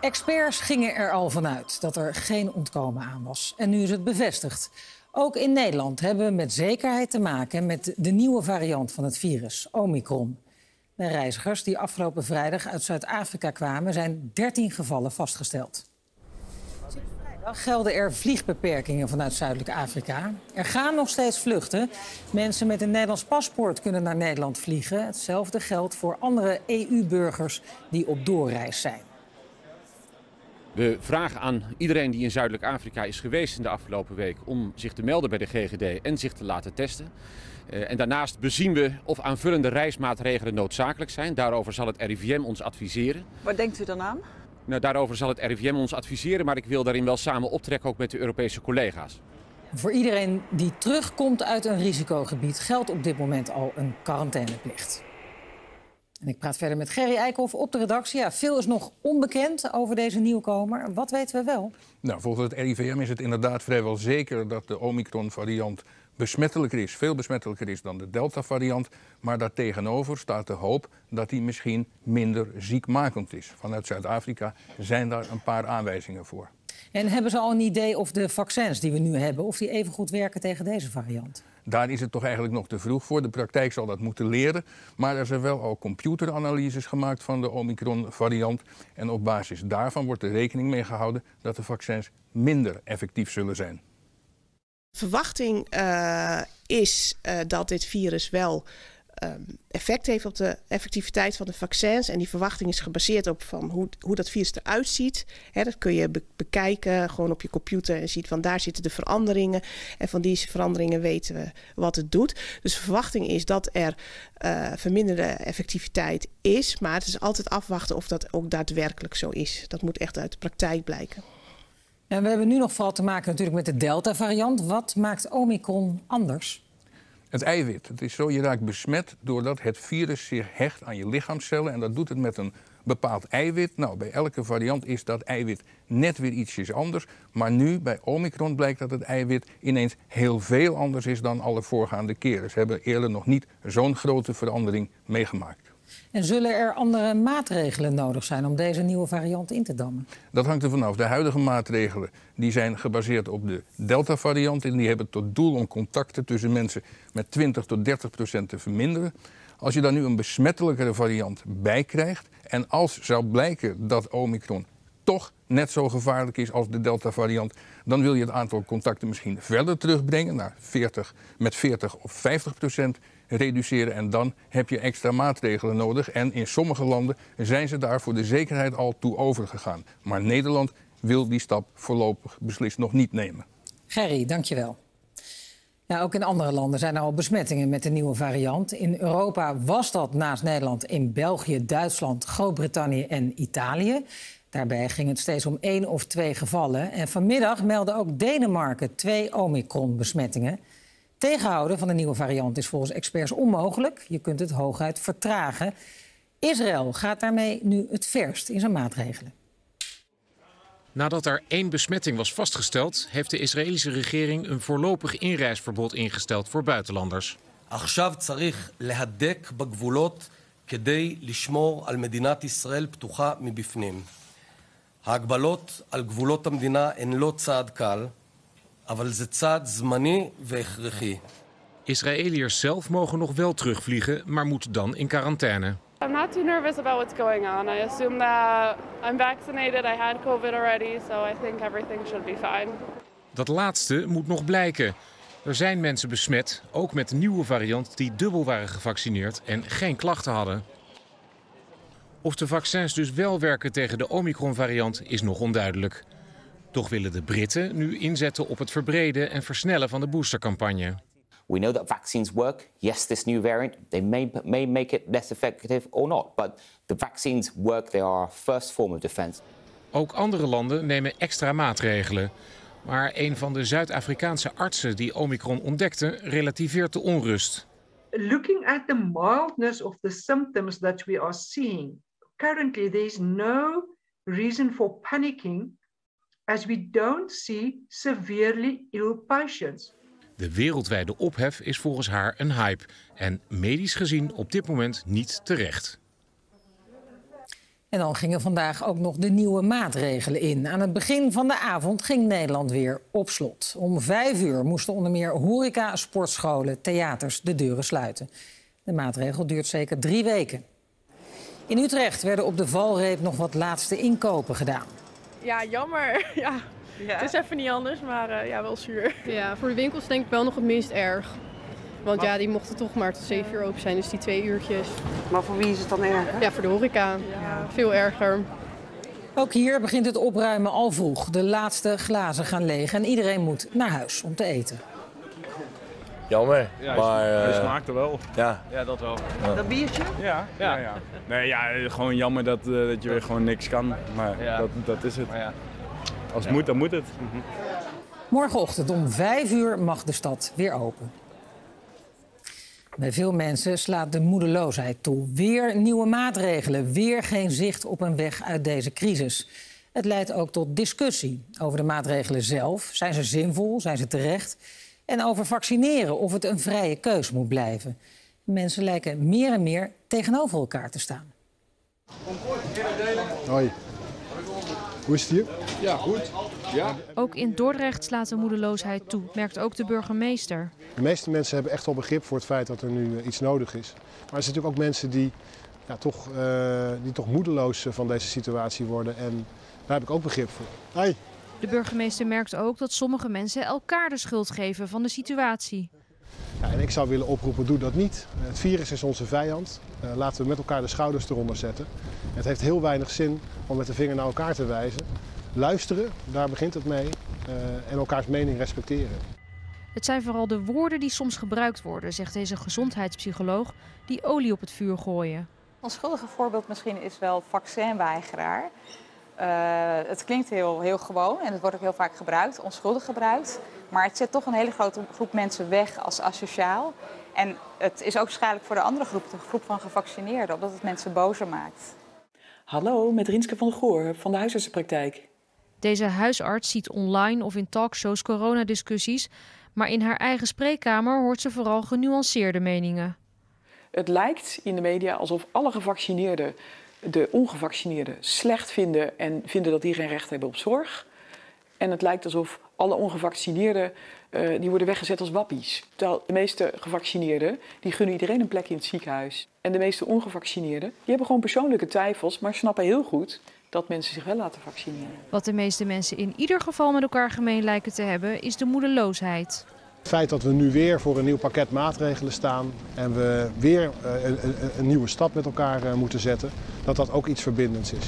Experts gingen er al vanuit dat er geen ontkomen aan was. En nu is het bevestigd. Ook in Nederland hebben we met zekerheid te maken met de nieuwe variant van het virus, Omicron. Bij reizigers die afgelopen vrijdag uit Zuid-Afrika kwamen, zijn 13 gevallen vastgesteld. Vrijdag gelden er vliegbeperkingen vanuit Zuidelijk Afrika. Er gaan nog steeds vluchten. Mensen met een Nederlands paspoort kunnen naar Nederland vliegen. Hetzelfde geldt voor andere EU-burgers die op doorreis zijn. We vragen aan iedereen die in Zuidelijk Afrika is geweest in de afgelopen week om zich te melden bij de GGD en zich te laten testen. Uh, en daarnaast bezien we of aanvullende reismaatregelen noodzakelijk zijn. Daarover zal het RIVM ons adviseren. Waar denkt u dan aan? Nou, daarover zal het RIVM ons adviseren, maar ik wil daarin wel samen optrekken ook met de Europese collega's. Voor iedereen die terugkomt uit een risicogebied geldt op dit moment al een quarantaineplicht. En ik praat verder met Gerry Eikhoff op de redactie. Ja, veel is nog onbekend over deze nieuwkomer. Wat weten we wel? Nou, volgens het RIVM is het inderdaad vrijwel zeker dat de Omicron-variant besmettelijker is, veel besmettelijker is dan de Delta-variant. Maar daartegenover staat de hoop dat die misschien minder ziekmakend is. Vanuit Zuid-Afrika zijn daar een paar aanwijzingen voor. En hebben ze al een idee of de vaccins die we nu hebben, of die even goed werken tegen deze variant? Daar is het toch eigenlijk nog te vroeg voor. De praktijk zal dat moeten leren. Maar er zijn wel al computeranalyses gemaakt van de Omicron-variant. En op basis daarvan wordt er rekening mee gehouden dat de vaccins minder effectief zullen zijn. Verwachting uh, is uh, dat dit virus wel um, effect heeft op de effectiviteit van de vaccins. En die verwachting is gebaseerd op van hoe, hoe dat virus eruit ziet. Dat kun je be bekijken gewoon op je computer en ziet van daar zitten de veranderingen. En van die veranderingen weten we wat het doet. Dus de verwachting is dat er uh, verminderde effectiviteit is. Maar het is altijd afwachten of dat ook daadwerkelijk zo is. Dat moet echt uit de praktijk blijken. En we hebben nu nog vooral te maken natuurlijk met de Delta-variant. Wat maakt Omicron anders? Het eiwit. Het is zo, je raakt besmet doordat het virus zich hecht aan je lichaamcellen. En dat doet het met een bepaald eiwit. Nou, bij elke variant is dat eiwit net weer ietsjes anders. Maar nu, bij Omicron, blijkt dat het eiwit ineens heel veel anders is dan alle voorgaande keren. Ze hebben eerder nog niet zo'n grote verandering meegemaakt. En zullen er andere maatregelen nodig zijn om deze nieuwe variant in te dammen? Dat hangt er vanaf. De huidige maatregelen die zijn gebaseerd op de Delta-variant. En die hebben tot doel om contacten tussen mensen met 20 tot 30 procent te verminderen. Als je daar nu een besmettelijkere variant bij krijgt... en als zou blijken dat Omicron toch net zo gevaarlijk is als de Delta-variant... dan wil je het aantal contacten misschien verder terugbrengen naar 40, met 40 of 50 procent reduceren. En dan heb je extra maatregelen nodig. En in sommige landen zijn ze daar voor de zekerheid al toe overgegaan. Maar Nederland wil die stap voorlopig beslist nog niet nemen. Gerry, dankjewel. Ja, ook in andere landen zijn er al besmettingen met de nieuwe variant. In Europa was dat naast Nederland in België, Duitsland, Groot-Brittannië en Italië. Daarbij ging het steeds om één of twee gevallen. En vanmiddag meldde ook Denemarken twee Omicron-besmettingen. Tegenhouden van de nieuwe variant is volgens experts onmogelijk. Je kunt het hooguit vertragen. Israël gaat daarmee nu het verst in zijn maatregelen. Nadat er één besmetting was vastgesteld, heeft de Israëlische regering een voorlopig inreisverbod ingesteld voor buitenlanders. עכשיו צריך להדק בגבולות כדי לשמור על מדינת ישראל פתוחה מבפנים. ההגבלות על גבולות המדינה הן לא צעד קל, אבל זה צעד זמני והכרחי. Israëliërs zelf mogen nog wel terugvliegen, maar moeten dan in quarantaine. I'm not too nervous about what's going on. I assume that I'm vaccinated. I had COVID already, so I think everything should be fine. Dat laatste moet nog blijken. Er zijn mensen besmet, ook met de nieuwe variant, die dubbel waren gevaccineerd en geen klachten hadden. Of de vaccins dus wel werken tegen de Omicron-variant is nog onduidelijk. Toch willen de Britten nu inzetten op het verbreden en versnellen van de boostercampagne. We know that vaccines work. Yes, this new variant, they may, may make it less effective or not. But the vaccines work, they are our first form of defense. Ook andere landen nemen extra maatregelen. Maar een van de Zuid-Afrikaanse artsen die Omicron ontdekte, relativeert de onrust. Looking at the mildness of the symptoms that we are seeing, currently there is no reason for panicking as we don't see severely ill patients. De wereldwijde ophef is volgens haar een hype en medisch gezien op dit moment niet terecht. En dan gingen vandaag ook nog de nieuwe maatregelen in. Aan het begin van de avond ging Nederland weer op slot. Om vijf uur moesten onder meer horeca, sportscholen, theaters de deuren sluiten. De maatregel duurt zeker drie weken. In Utrecht werden op de valreep nog wat laatste inkopen gedaan. Ja, jammer. Ja. Het is even niet anders, maar uh, ja, wel zuur. Ja, voor de winkels denk ik wel nog het minst erg. Want ja, die mochten toch maar tot 7 uur open zijn, dus die twee uurtjes. Maar voor wie is het dan erg? Ja, voor de horeca. Ja. Veel erger. Ook hier begint het opruimen al vroeg. De laatste glazen gaan leeg en iedereen moet naar huis om te eten. Jammer, ja, maar... Hij uh, smaakt er wel. Ja. Ja, dat wel. Ja. Dat biertje? Ja, ja, ja. Nee, ja, gewoon jammer dat, uh, dat je weer gewoon niks kan. Maar ja. dat, dat is het. Ja. Als het moet, dan moet het. Mm -hmm. Morgenochtend om 5 uur mag de stad weer open. Bij veel mensen slaat de moedeloosheid toe. Weer nieuwe maatregelen, weer geen zicht op een weg uit deze crisis. Het leidt ook tot discussie over de maatregelen zelf. Zijn ze zinvol? Zijn ze terecht? En over vaccineren, of het een vrije keus moet blijven. Mensen lijken meer en meer tegenover elkaar te staan. Hoi. Hoe is het hier? Ja, goed. Ja. Ook in Dordrecht slaat de moedeloosheid toe, merkt ook de burgemeester. De meeste mensen hebben echt wel begrip voor het feit dat er nu iets nodig is. Maar er zijn natuurlijk ook mensen die, ja, toch, uh, die toch moedeloos van deze situatie worden. En daar heb ik ook begrip voor. Hoi. De burgemeester merkt ook dat sommige mensen elkaar de schuld geven van de situatie. Ja, en ik zou willen oproepen, doe dat niet. Het virus is onze vijand. Uh, laten we met elkaar de schouders eronder zetten. Het heeft heel weinig zin om met de vinger naar elkaar te wijzen. Luisteren, daar begint het mee. Uh, en elkaars mening respecteren. Het zijn vooral de woorden die soms gebruikt worden, zegt deze gezondheidspsycholoog, die olie op het vuur gooien. Een schuldige voorbeeld misschien is wel vaccinweigeraar. Uh, het klinkt heel, heel gewoon en het wordt ook heel vaak gebruikt, onschuldig gebruikt. Maar het zet toch een hele grote groep mensen weg als asociaal. En het is ook schadelijk voor de andere groep, de groep van gevaccineerden, omdat het mensen bozer maakt. Hallo, met Rinske van der Goor van de huisartsenpraktijk. Deze huisarts ziet online of in talkshows coronadiscussies, maar in haar eigen spreekkamer hoort ze vooral genuanceerde meningen. Het lijkt in de media alsof alle gevaccineerden de ongevaccineerden slecht vinden en vinden dat die geen recht hebben op zorg. En het lijkt alsof alle ongevaccineerden uh, die worden weggezet als wappies. Terwijl de meeste gevaccineerden die gunnen iedereen een plek in het ziekenhuis. En de meeste ongevaccineerden die hebben gewoon persoonlijke twijfels, maar snappen heel goed dat mensen zich wel laten vaccineren. Wat de meeste mensen in ieder geval met elkaar gemeen lijken te hebben, is de moedeloosheid. Het feit dat we nu weer voor een nieuw pakket maatregelen staan en we weer een, een, een nieuwe stap met elkaar moeten zetten, dat dat ook iets verbindends is.